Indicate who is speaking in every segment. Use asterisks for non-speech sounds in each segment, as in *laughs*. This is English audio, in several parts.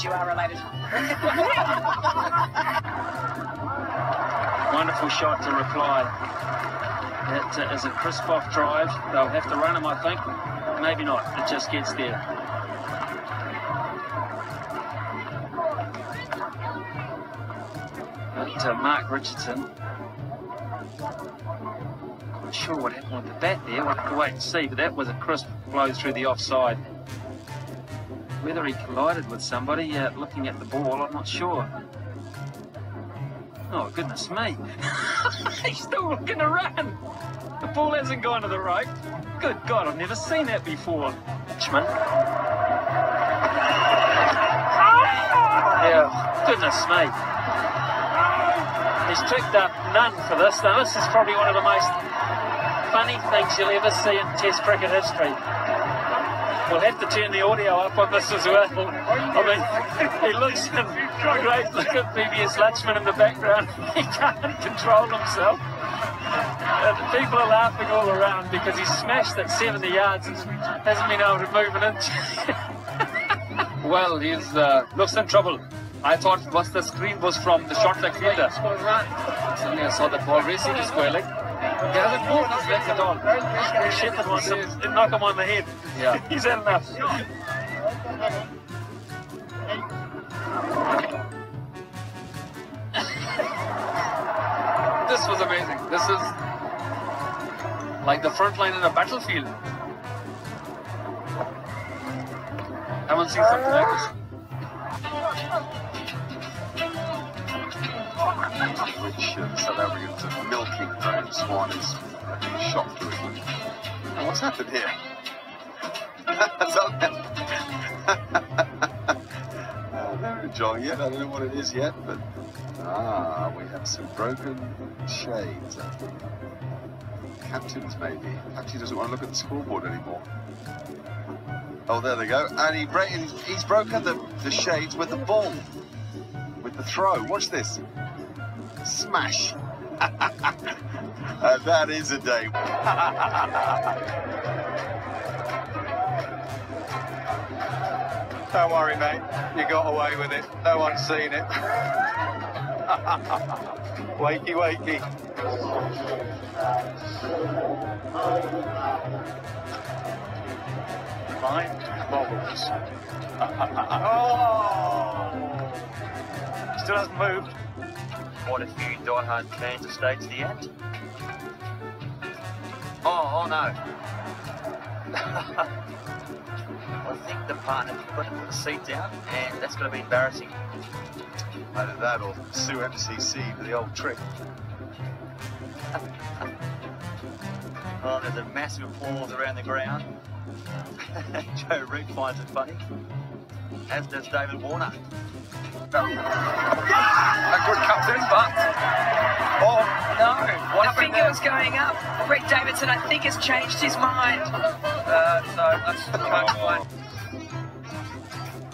Speaker 1: *laughs* Wonderful shot to reply. That uh, is a crisp off drive. They'll have to run him, I think. Maybe not. It just gets there. But uh, Mark Richardson. Not sure what happened with the bat there. We'll have to wait and see. But that was a crisp blow through the offside. Whether he collided with somebody uh, looking at the ball, I'm not sure. Oh, goodness me. *laughs* He's still looking to run. The ball hasn't gone to the right. Good God, I've never seen that before. Richmond. Yeah, goodness me. He's tricked up none for this. Now, this is probably one of the most funny things you'll ever see in Test cricket history. We'll have to turn the audio up on this as well. I mean, he looks in great look at VVS Laxman in the background. *laughs* He can't control himself. And people are laughing all around because he smashed at 70 yards and hasn't been able to move an inch. *laughs*
Speaker 2: well, he's uh, looks in trouble. I thought was the screen was from the short leg fielder. Suddenly I saw the ball racing to square leg. He hasn't moved his legs at all.
Speaker 1: Shepherd wants to knock him on the head.
Speaker 2: Yeah.
Speaker 1: He's had enough.
Speaker 2: this was amazing. This is like the front line in a battlefield. Haven't seen something like this.
Speaker 3: Which uh, South Africans are milking Graeme Swann is a shock to England. Now, what's happened here? *laughs* uh, they're enjoying it. I don't know what it is yet, but ah, we have some broken shades. Captains, maybe. Perhaps he doesn't want to look at the scoreboard anymore. Oh, there they go. And he he's broken the, the shades with the ball, with the throw. Watch this. Smash. *laughs* that is a day. *laughs*
Speaker 4: Don't worry, mate. You got away with it. No one's seen it. *laughs* wakey, wakey. Mind boggles. oh! Still hasn't moved.
Speaker 5: Quite a few diehard fans stayed to the end. Oh, oh no. *laughs* I think the partner put the seat down, and that's going to be embarrassing.
Speaker 3: Either that or sue MCC for the old trick. *laughs*
Speaker 5: oh, there's a massive applause around the ground. *laughs* Joe Root finds it funny, as does David Warner.
Speaker 2: But
Speaker 5: Oh, no. What
Speaker 6: the finger was going up. Greg Davidson, I think, has changed his mind.
Speaker 5: Uh, no, that's coach one.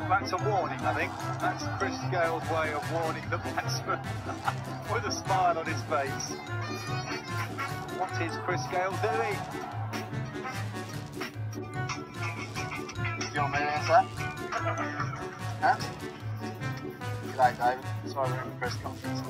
Speaker 4: That's a warning, I think. That's Chris Gayle's way of warning the batsman *laughs* with a smile on his face. What is Chris Gayle doing?
Speaker 7: Your man answer? Huh? G'day, David. Following press conference.